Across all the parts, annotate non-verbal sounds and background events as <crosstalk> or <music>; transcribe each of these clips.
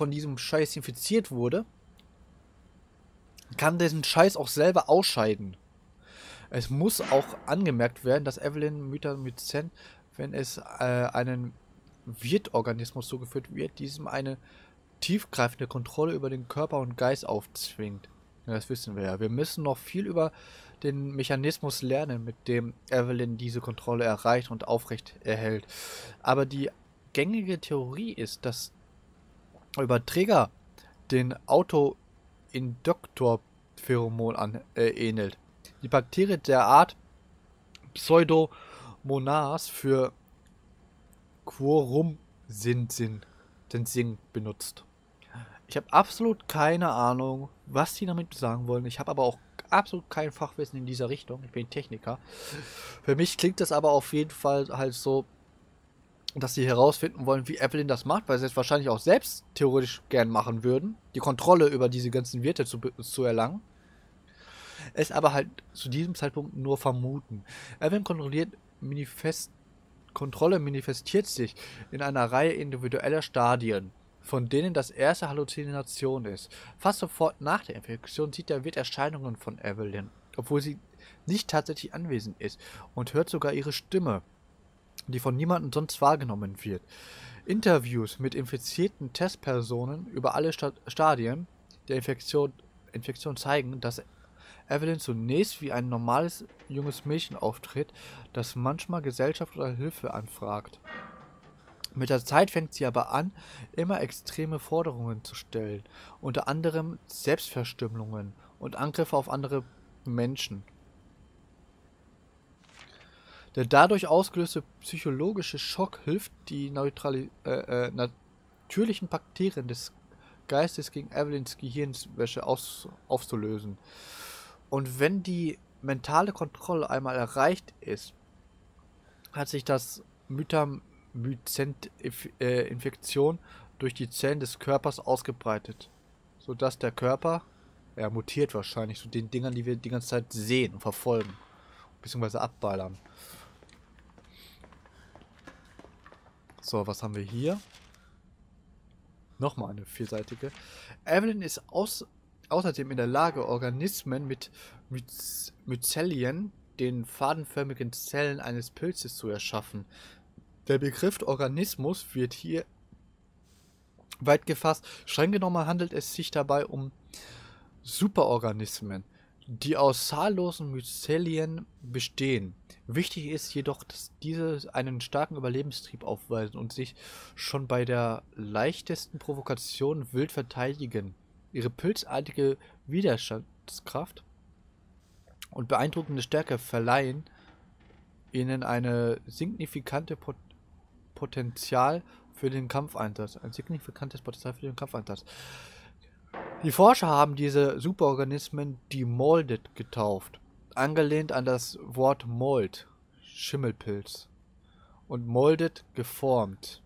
von diesem Scheiß infiziert wurde, kann diesen Scheiß auch selber ausscheiden. Es muss auch angemerkt werden, dass Evelyn Mythamycen, wenn es äh, einen Wirtorganismus zugeführt wird, diesem eine tiefgreifende Kontrolle über den Körper und Geist aufzwingt. Das wissen wir ja. Wir müssen noch viel über den Mechanismus lernen, mit dem Evelyn diese Kontrolle erreicht und aufrecht erhält. Aber die gängige Theorie ist, dass Überträger den Autoinduktorpheromon an, äh, ähnelt. Die Bakterien der Art Pseudomonas für Quorum sind Sinn benutzt. Ich habe absolut keine Ahnung, was sie damit sagen wollen. Ich habe aber auch absolut kein Fachwissen in dieser Richtung. Ich bin Techniker. Für mich klingt das aber auf jeden Fall halt so, dass sie herausfinden wollen, wie Evelyn das macht, weil sie es wahrscheinlich auch selbst theoretisch gern machen würden, die Kontrolle über diese ganzen Werte zu, zu erlangen. Es aber halt zu diesem Zeitpunkt nur vermuten. Evelyn kontrolliert Manifest Kontrolle manifestiert sich in einer Reihe individueller Stadien, von denen das erste Halluzination ist. Fast sofort nach der Infektion sieht der Wirt Erscheinungen von Evelyn, obwohl sie nicht tatsächlich anwesend ist, und hört sogar ihre Stimme, die von niemandem sonst wahrgenommen wird. Interviews mit infizierten Testpersonen über alle Stadien der Infektion, Infektion zeigen, dass Evelyn zunächst wie ein normales junges Mädchen auftritt, das manchmal Gesellschaft oder Hilfe anfragt. Mit der Zeit fängt sie aber an, immer extreme Forderungen zu stellen, unter anderem Selbstverstümmelungen und Angriffe auf andere Menschen. Der dadurch ausgelöste psychologische Schock hilft, die Neutrali äh, äh, natürlichen Bakterien des Geistes gegen Evelyns Gehirnwäsche aus aufzulösen. Und wenn die mentale Kontrolle einmal erreicht ist, hat sich das Mytamycent-Infektion durch die Zellen des Körpers ausgebreitet, sodass der Körper, er mutiert wahrscheinlich zu so den Dingern, die wir die ganze Zeit sehen und verfolgen, beziehungsweise abballern. So, was haben wir hier? Nochmal eine vielseitige. Evelyn ist aus außerdem in der Lage, Organismen mit Myzelien, den fadenförmigen Zellen eines Pilzes, zu erschaffen. Der Begriff Organismus wird hier weit gefasst. Streng genommen handelt es sich dabei um Superorganismen, die aus zahllosen Myzelien bestehen. Wichtig ist jedoch, dass diese einen starken Überlebenstrieb aufweisen und sich schon bei der leichtesten Provokation wild verteidigen. Ihre pilzartige Widerstandskraft und beeindruckende Stärke verleihen ihnen eine signifikante Pot Potenzial für den Kampfeinsatz. Ein signifikantes Potenzial für den Kampfeinsatz. Die Forscher haben diese Superorganismen die Molded getauft, angelehnt an das Wort Mold, Schimmelpilz, und Molded geformt.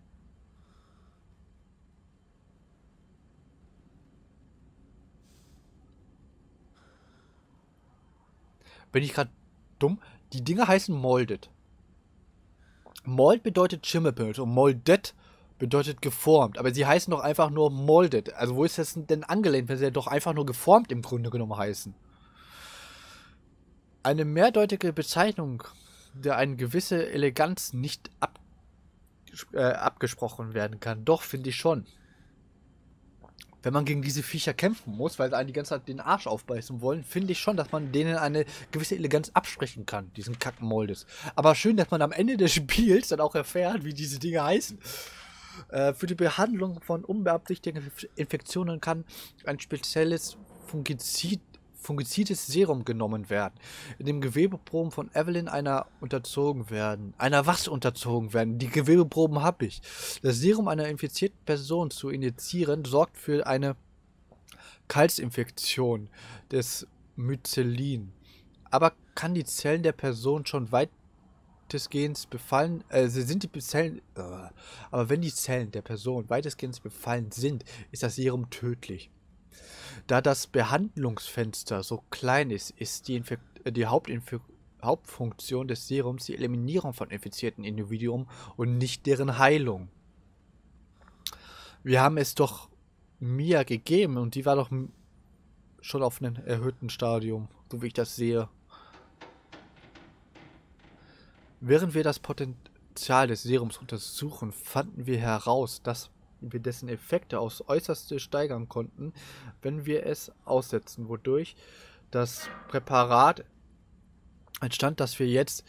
Bin ich gerade dumm? Die Dinge heißen Molded. Mold bedeutet Schimmelpilz und Molded bedeutet geformt. Aber sie heißen doch einfach nur Molded. Also wo ist das denn angelehnt, wenn sie doch einfach nur geformt im Grunde genommen heißen? Eine mehrdeutige Bezeichnung, der eine gewisse Eleganz nicht ab, äh, abgesprochen werden kann. Doch, finde ich schon wenn man gegen diese Viecher kämpfen muss, weil sie einen die ganze Zeit den Arsch aufbeißen wollen, finde ich schon, dass man denen eine gewisse Eleganz absprechen kann, diesen Kackmoldes. Aber schön, dass man am Ende des Spiels dann auch erfährt, wie diese Dinge heißen. Äh, für die Behandlung von unbeabsichtigten Infektionen kann ein spezielles Fungizid fungizides Serum genommen werden, in dem Gewebeproben von Evelyn einer unterzogen werden. Einer was unterzogen werden? Die Gewebeproben habe ich. Das Serum einer infizierten Person zu injizieren sorgt für eine Kalzinfektion des Myzelin. Aber kann die Zellen der Person schon weitestgehend befallen, äh, sind die Zellen, äh, aber wenn die Zellen der Person weitestgehend befallen sind, ist das Serum tödlich. Da das Behandlungsfenster so klein ist, ist die, Infek die Hauptinfek Hauptfunktion des Serums die Eliminierung von infizierten Individuen und nicht deren Heilung. Wir haben es doch Mia gegeben und die war doch schon auf einem erhöhten Stadium, so wie ich das sehe. Während wir das Potenzial des Serums untersuchen, fanden wir heraus, dass wir dessen Effekte aufs Äußerste steigern konnten, wenn wir es aussetzen, wodurch das Präparat entstand, das wir jetzt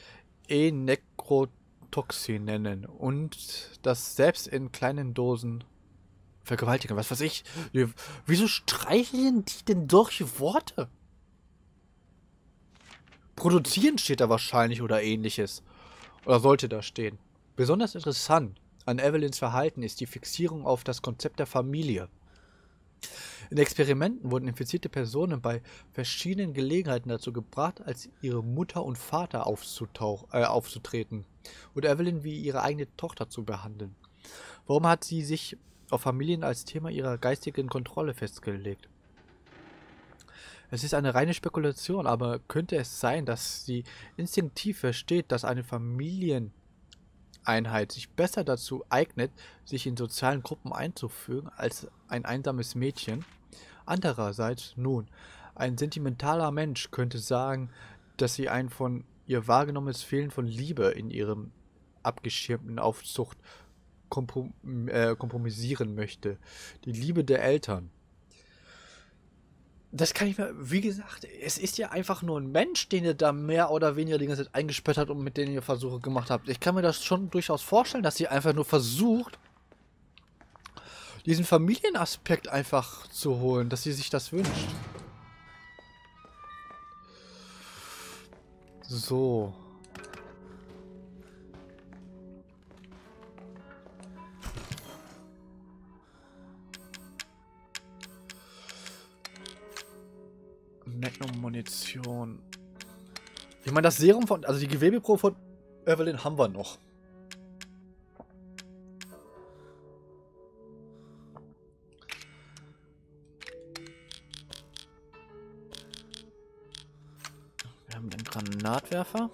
E-Nekrotoxin nennen und das selbst in kleinen Dosen vergewaltigen. Was weiß ich. Wieso streicheln die denn solche Worte? Produzieren steht da wahrscheinlich oder ähnliches. Oder sollte da stehen. Besonders interessant an Evelyns Verhalten ist die Fixierung auf das Konzept der Familie. In Experimenten wurden infizierte Personen bei verschiedenen Gelegenheiten dazu gebracht, als ihre Mutter und Vater äh, aufzutreten und Evelyn wie ihre eigene Tochter zu behandeln. Warum hat sie sich auf Familien als Thema ihrer geistigen Kontrolle festgelegt? Es ist eine reine Spekulation, aber könnte es sein, dass sie instinktiv versteht, dass eine Familien Einheit sich besser dazu eignet, sich in sozialen Gruppen einzufügen als ein einsames Mädchen. Andererseits, nun, ein sentimentaler Mensch könnte sagen, dass sie ein von ihr wahrgenommenes Fehlen von Liebe in ihrem abgeschirmten Aufzucht komprom äh, kompromisieren möchte. Die Liebe der Eltern das kann ich mir, wie gesagt, es ist ja einfach nur ein Mensch, den ihr da mehr oder weniger die ganze Zeit eingesperrt habt und mit denen ihr Versuche gemacht habt. Ich kann mir das schon durchaus vorstellen, dass sie einfach nur versucht, diesen Familienaspekt einfach zu holen, dass sie sich das wünscht. So. Magnum-Munition. Ich meine, das Serum von, also die Gewebeprobe von Evelyn haben wir noch. Wir haben den Granatwerfer.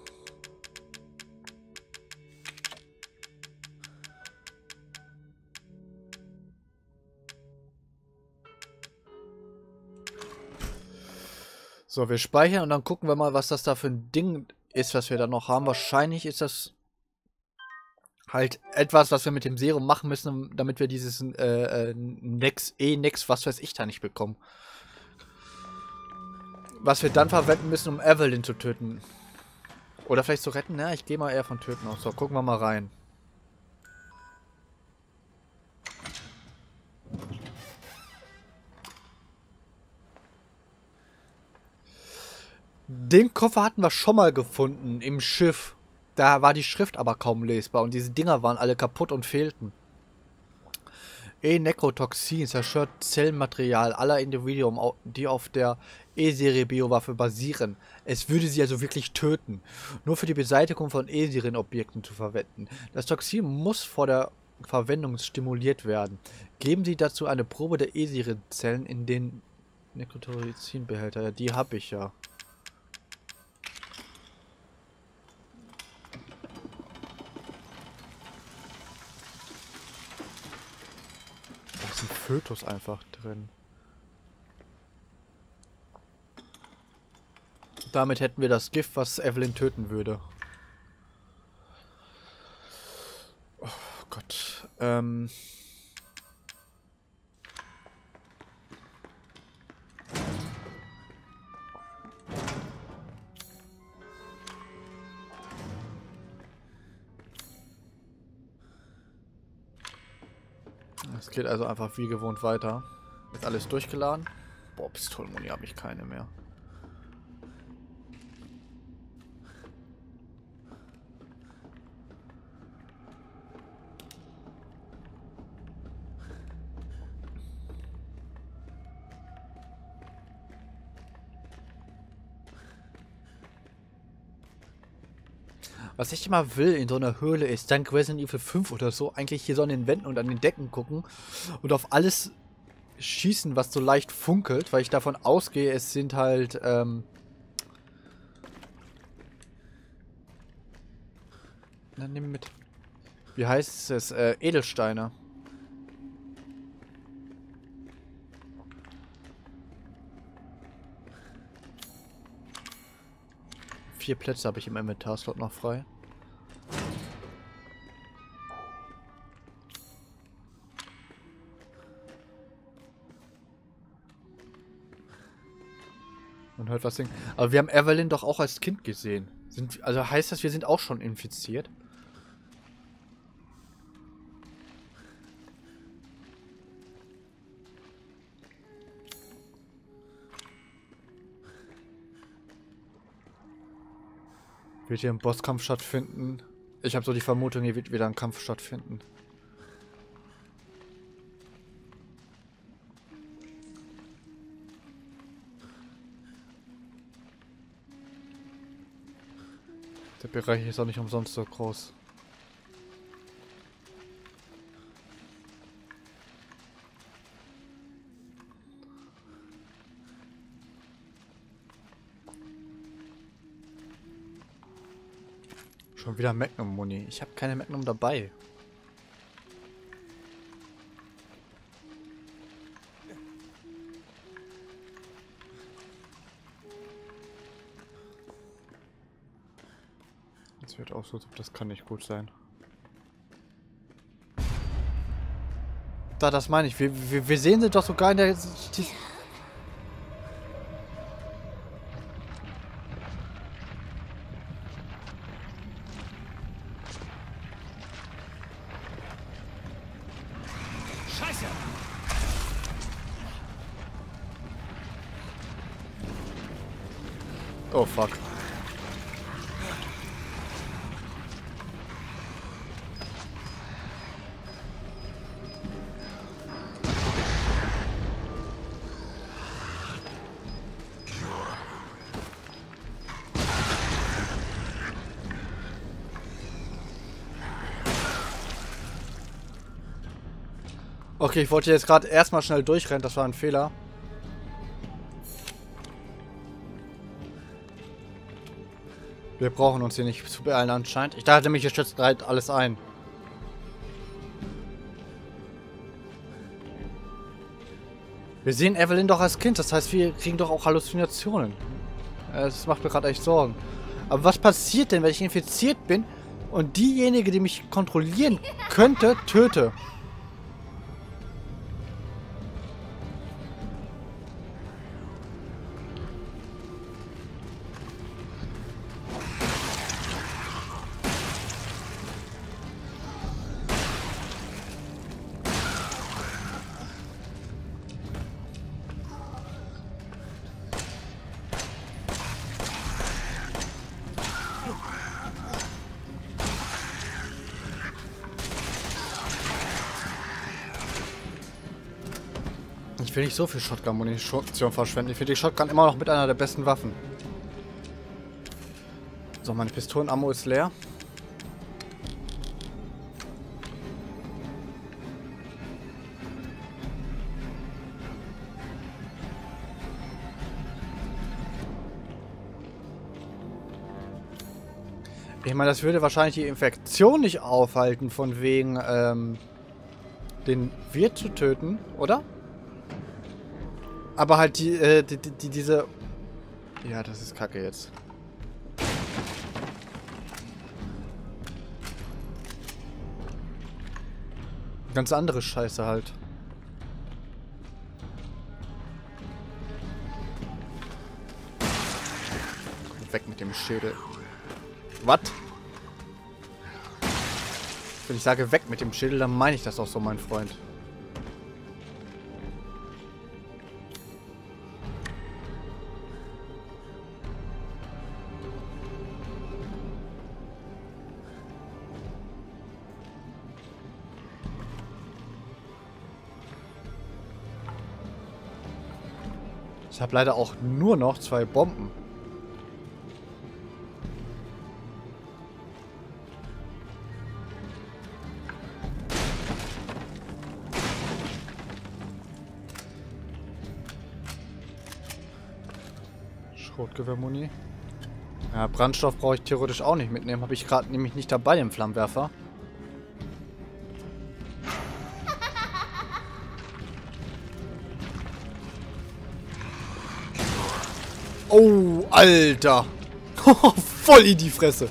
So, wir speichern und dann gucken wir mal, was das da für ein Ding ist, was wir da noch haben. Wahrscheinlich ist das halt etwas, was wir mit dem Serum machen müssen, damit wir dieses äh, äh, Nex, E-Nex, was weiß ich da nicht bekommen. Was wir dann verwenden müssen, um Evelyn zu töten. Oder vielleicht zu retten. Na, ich gehe mal eher von töten aus. So, gucken wir mal rein. Den Koffer hatten wir schon mal gefunden im Schiff. Da war die Schrift aber kaum lesbar und diese Dinger waren alle kaputt und fehlten. E-Nekrotoxin zerstört Zellmaterial aller Individuen, die auf der E-Serie-Biowaffe basieren. Es würde sie also wirklich töten. Nur für die Beseitigung von E-Serien-Objekten zu verwenden. Das Toxin muss vor der Verwendung stimuliert werden. Geben Sie dazu eine Probe der E-Serien-Zellen in den Nekrotoxin-Behälter. Ja, die habe ich ja. Fötus einfach drin. Damit hätten wir das Gift, was Evelyn töten würde. Oh Gott. Ähm... geht also einfach wie gewohnt weiter. Ist alles durchgeladen. Boah, Pistolenmuni habe ich keine mehr. Was ich immer will in so einer Höhle ist, dank Resident Evil 5 oder so, eigentlich hier so an den Wänden und an den Decken gucken und auf alles schießen, was so leicht funkelt, weil ich davon ausgehe, es sind halt, ähm... Na, nimm mit. Wie heißt es? Äh, Edelsteine. Vier Plätze habe ich im Inventarslot noch frei. Man hört was singen. Aber wir haben Evelyn doch auch als Kind gesehen. Sind, also heißt das, wir sind auch schon infiziert? Wird hier ein Bosskampf stattfinden? Ich habe so die Vermutung, hier wird wieder ein Kampf stattfinden. Der Bereich ist auch nicht umsonst so groß. Schon wieder Magnum-Muni. Ich habe keine Magnum dabei. Das wird auch so, das kann nicht gut sein. Da, das meine ich. Wir, wir, wir sehen sie doch sogar in der... Die, Okay, ich wollte jetzt gerade erstmal schnell durchrennen, das war ein Fehler. Wir brauchen uns hier nicht zu beeilen anscheinend. Ich dachte nämlich, ihr schätzt halt alles ein. Wir sehen Evelyn doch als Kind, das heißt, wir kriegen doch auch Halluzinationen. Äh, Das macht mir gerade echt Sorgen. Aber was passiert denn, wenn ich infiziert bin und diejenige, die mich kontrollieren könnte, töte? Ich will nicht so viel Shotgun-Munition verschwenden. Ich finde die Shotgun immer noch mit einer der besten Waffen. So, meine Pistolenammo ist leer. Ich meine, das würde wahrscheinlich die Infektion nicht aufhalten, von wegen, ähm, den Wirt zu töten, oder? Aber halt die, äh, die, die, die, diese... Ja, das ist kacke jetzt. Ganz andere Scheiße halt. Weg mit dem Schädel. Was? Wenn ich sage weg mit dem Schädel, dann meine ich das auch so, mein Freund. Habe leider auch nur noch zwei Bomben. Schrotgewehrmuni. Ja, Brandstoff brauche ich theoretisch auch nicht mitnehmen. Habe ich gerade nämlich nicht dabei im Flammenwerfer. Oh, Alter. <laughs> Voll in die Fresse.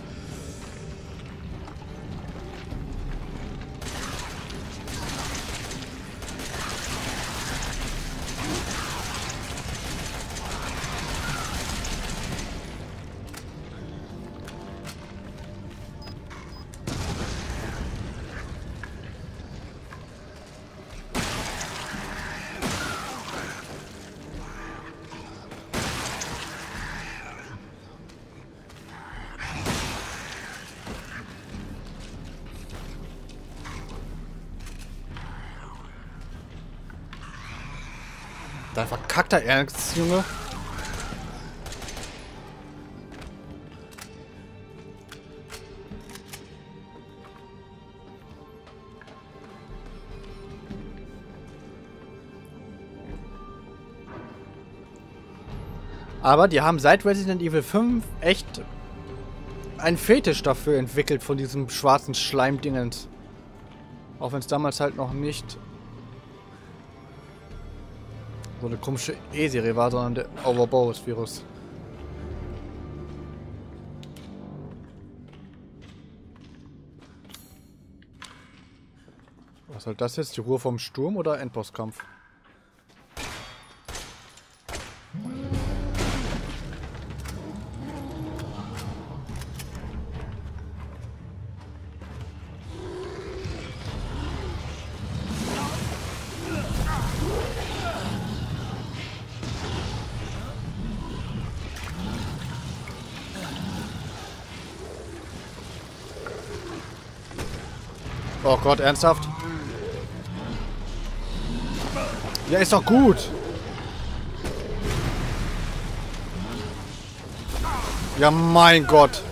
Verkackter Ernst, Junge. Aber die haben seit Resident Evil 5 echt einen Fetisch dafür entwickelt von diesem schwarzen Schleimdingens. Auch wenn es damals halt noch nicht so eine komische E-Serie war, sondern der Overbows-Virus. Was soll das jetzt? Die Ruhe vom Sturm oder Endbosskampf? Oh Gott, ernsthaft? Ja, ist doch gut. Ja, mein Gott.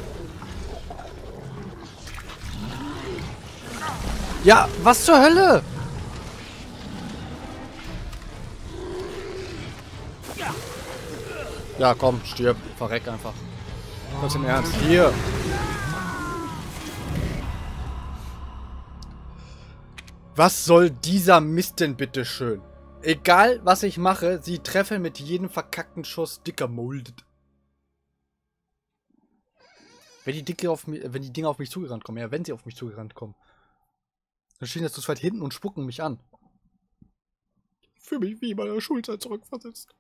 Ja, was zur Hölle? Ja, komm, stirb. Verreck einfach. Ganz im Ernst. Hier. Was soll dieser Mist denn bitte schön? Egal, was ich mache, sie treffen mit jedem verkackten Schuss dicker moldet. Wenn die, Dicke auf mich, wenn die Dinger auf mich zugerannt kommen, ja, wenn sie auf mich zugerannt kommen, dann stehen jetzt zu zweit hinten und spucken mich an. Für mich wie bei der Schulzeit zurückversetzt.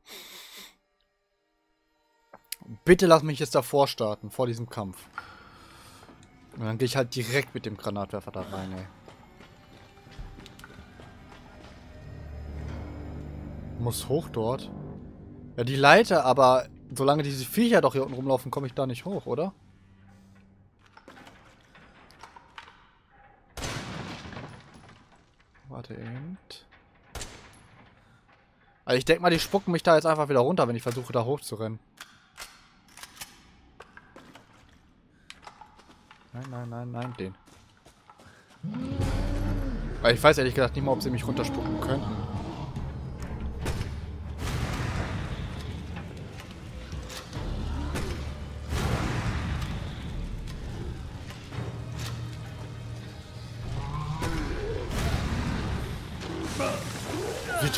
Bitte lass mich jetzt davor starten, vor diesem Kampf. Und dann gehe ich halt direkt mit dem Granatwerfer da rein, ey. Muss hoch dort. Ja, die Leiter, aber solange diese Viecher doch hier unten rumlaufen, komme ich da nicht hoch, oder? Warte eben. Also ich denke mal, die spucken mich da jetzt einfach wieder runter, wenn ich versuche, da hoch zu rennen. Nein, nein, nein, nein, den. Weil ich weiß ehrlich gesagt nicht mal, ob sie mich runterspucken könnten.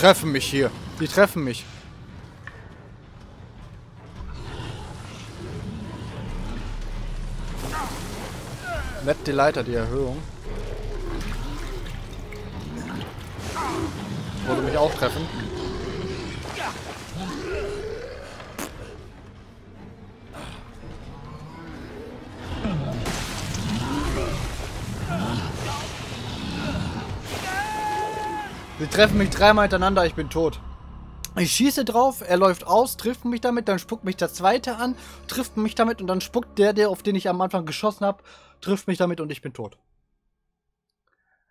Treffen mich hier. Die treffen mich. Nett die Leiter, die Erhöhung. Würde mich auch treffen. Sie treffen mich dreimal hintereinander, ich bin tot. Ich schieße drauf, er läuft aus, trifft mich damit, dann spuckt mich der zweite an, trifft mich damit und dann spuckt der, der auf den ich am Anfang geschossen habe, trifft mich damit und ich bin tot.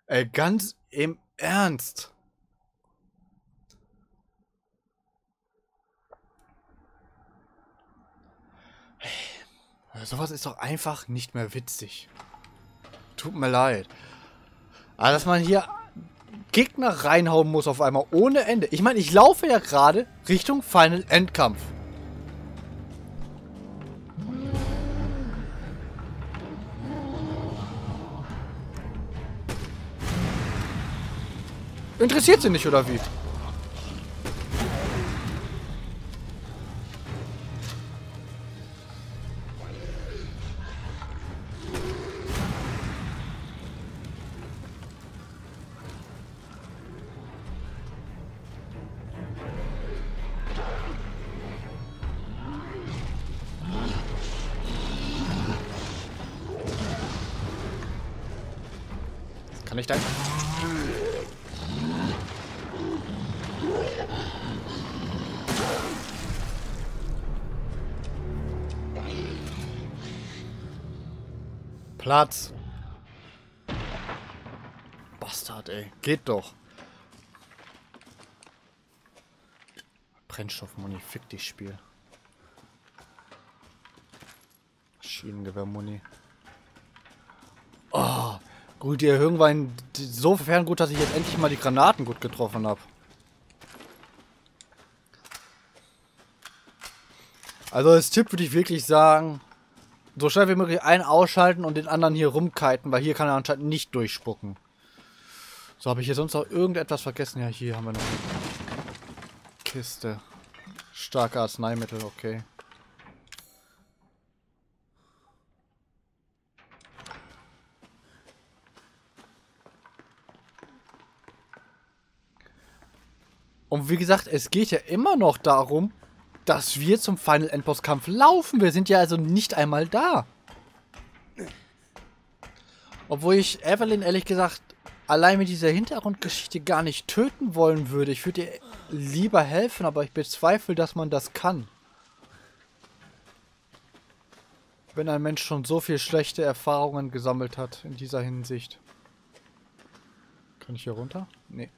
Ey, ganz im Ernst. Hey, sowas ist doch einfach nicht mehr witzig. Tut mir leid. Aber dass man hier Gegner reinhauen muss auf einmal ohne Ende. Ich meine, ich laufe ja gerade Richtung Final Endkampf. Interessiert sie nicht, oder wie? Platz. Bastard, ey. Geht doch. Brennstoffmuni, fick dich, Spiel. Maschinengewehrmuni. Oh, gut, die Erhöhung war insofern gut, dass ich jetzt endlich mal die Granaten gut getroffen habe. Also als Tipp würde ich wirklich sagen, so schnell wie möglich einen ausschalten und den anderen hier rumkiten, weil hier kann er anscheinend nicht durchspucken. So, habe ich hier sonst noch irgendetwas vergessen? Ja, hier haben wir noch eine Kiste. Starke Arzneimittel, okay. Und wie gesagt, es geht ja immer noch darum, dass wir zum Final Endboss Kampf laufen. Wir sind ja also nicht einmal da. Obwohl ich Evelyn ehrlich gesagt allein mit dieser Hintergrundgeschichte gar nicht töten wollen würde. Ich würde ihr lieber helfen, aber ich bezweifle, dass man das kann. Wenn ein Mensch schon so viel schlechte Erfahrungen gesammelt hat in dieser Hinsicht. Kann ich hier runter? Nee.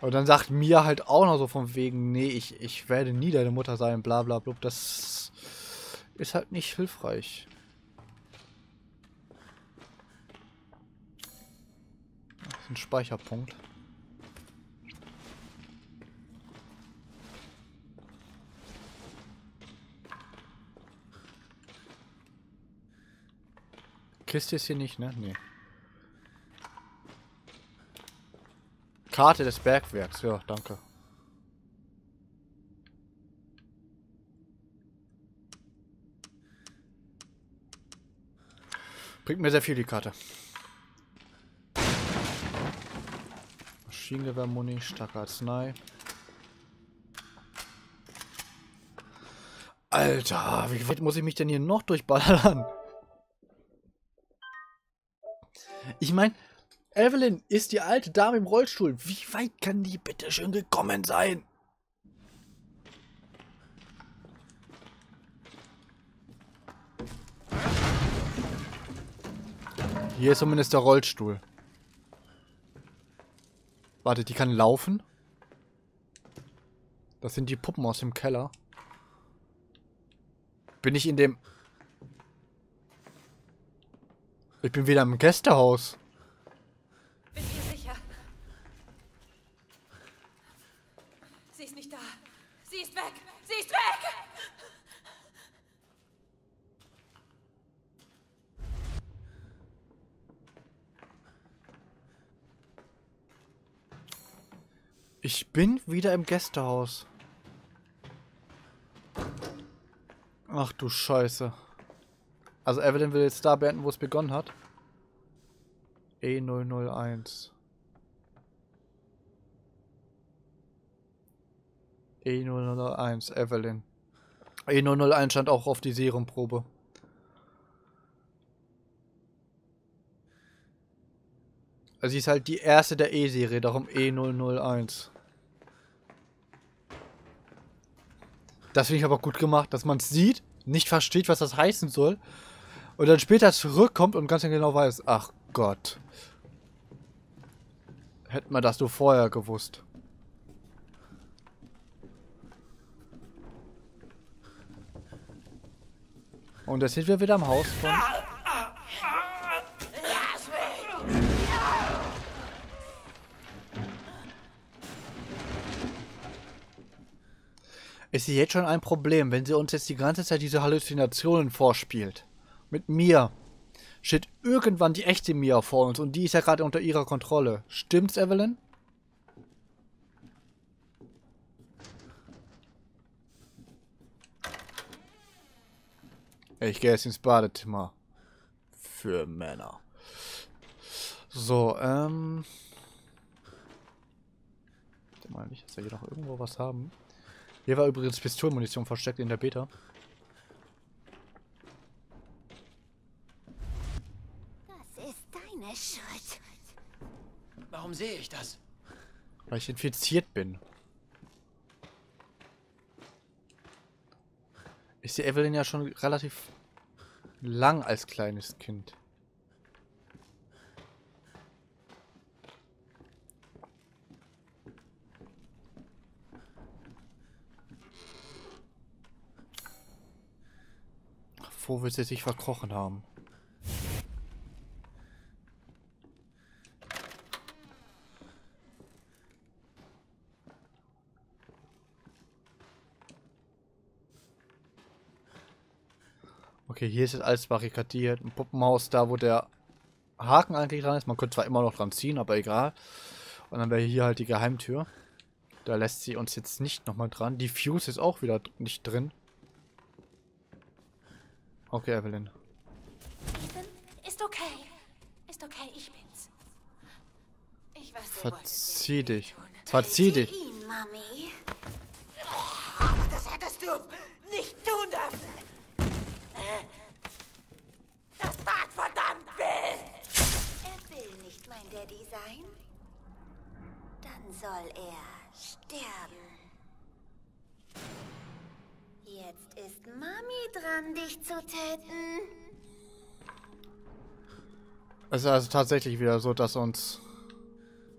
Aber dann sagt Mia halt auch noch so von wegen, nee, ich, ich werde nie deine Mutter sein, bla bla bla. Das ist halt nicht hilfreich. Das ist ein Speicherpunkt. Kiste ist hier nicht, ne? Nee. Karte des Bergwerks, ja, danke. Bringt mir sehr viel die Karte. Maschinengewehrmuni, starke Arznei. Alter, wie weit muss ich mich denn hier noch durchballern? Ich meine, Evelyn ist die alte Dame im Rollstuhl. Wie weit kann die bitte schön gekommen sein? Hier ist zumindest der Rollstuhl. Warte, die kann laufen? Das sind die Puppen aus dem Keller. Bin ich in dem... Ich bin wieder im Gästehaus. Bin wieder im Gästehaus. Ach du Scheiße. Also Evelyn will jetzt da beenden, wo es begonnen hat. E001. E001, Evelyn. E001 stand auch auf die Serumprobe. Also sie ist halt die erste der E-Serie, darum E001. Das finde ich aber gut gemacht, dass man es sieht, nicht versteht, was das heißen soll. Und dann später zurückkommt und ganz genau weiß, ach Gott. Hätten wir das nur vorher gewusst. Und jetzt sind wir wieder am Haus von... ist sie jetzt schon ein Problem, wenn sie uns jetzt die ganze Zeit diese Halluzinationen vorspielt. Mit mir. Steht irgendwann die echte Mia vor uns und die ist ja gerade unter ihrer Kontrolle. Stimmt's, Evelyn? Ich gehe jetzt ins Badezimmer. Für Männer. So, ähm... Ich meine nicht, dass wir hier noch irgendwo was haben. Hier war übrigens Pistolenmunition versteckt in der Beta. Das ist deine Schuld. Warum sehe ich das? Weil ich infiziert bin. Ich sehe Evelyn ja schon relativ lang als kleines Kind. Wo wird sie sich verkrochen haben? Okay, hier ist jetzt alles barrikadiert. Ein Puppenhaus da, wo der Haken eigentlich dran ist. Man könnte zwar immer noch dran ziehen, aber egal. Und dann wäre hier halt die Geheimtür. Da lässt sie uns jetzt nicht nochmal dran. Die Fuse ist auch wieder nicht drin. Okay, Evelyn. Ethan, ist okay. Ist okay, ich bin's. Ich weiß, du Verzieh dich. tun. Verzieh dich. ihn, Mami. Das hättest du nicht tun dürfen. Das tat verdammt weh. Er will nicht mein Daddy sein. Dann soll er sterben. Jetzt ist Mami dran, dich zu töten. Es ist also tatsächlich wieder so, dass uns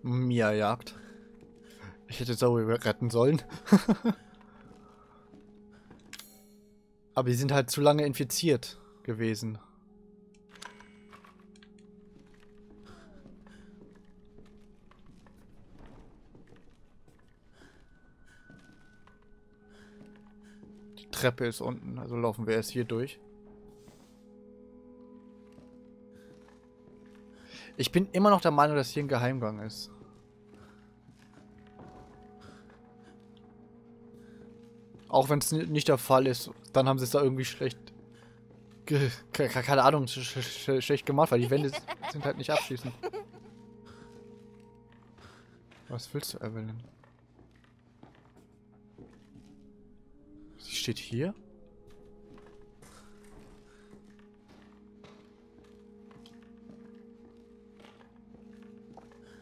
Mia jagt. Ich hätte Zoe retten sollen. <laughs> Aber die sind halt zu lange infiziert gewesen. Treppe ist unten, also laufen wir erst hier durch. Ich bin immer noch der Meinung, dass hier ein Geheimgang ist. Auch wenn es nicht der Fall ist, dann haben sie es da irgendwie schlecht. Keine Ahnung, sch sch schlecht gemacht, weil die Wände sind halt nicht abschließend. <laughs> Was willst du, Evelyn? Steht hier?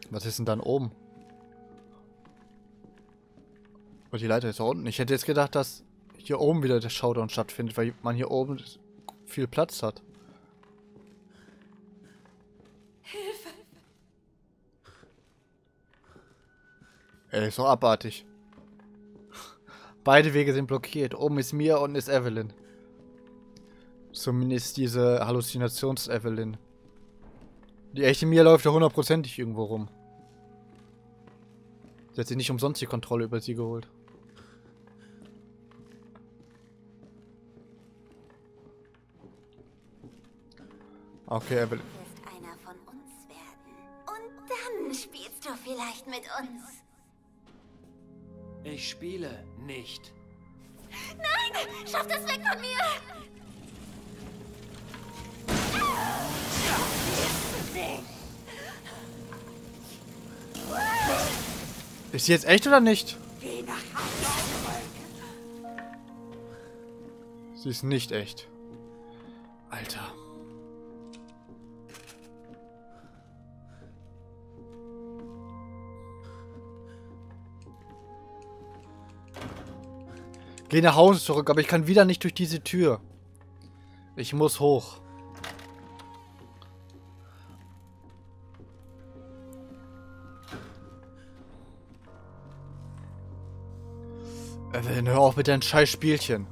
Was ist denn dann oben? Und die Leiter ist da unten. Ich hätte jetzt gedacht, dass hier oben wieder der Showdown stattfindet, weil man hier oben viel Platz hat. Hilfe! Ey, ist doch abartig. Beide Wege sind blockiert. Oben ist Mia, unten ist Evelyn. Zumindest diese Halluzinations-Evelyn. Die echte Mia läuft ja hundertprozentig irgendwo rum. Sie hat sich nicht umsonst die Kontrolle über sie geholt. Okay, Evelyn. Du wirst einer von uns werden. Und dann spielst du vielleicht mit uns. Ich spiele nicht. Nein! Schaff das weg von mir! Ist sie jetzt echt oder nicht? Geh nach Hause. Sie ist nicht echt. Alter. Geh nach Hause zurück, aber ich kann wieder nicht durch diese Tür. Ich muss hoch. Evelyn, hör auf mit deinen scheiß Spielchen.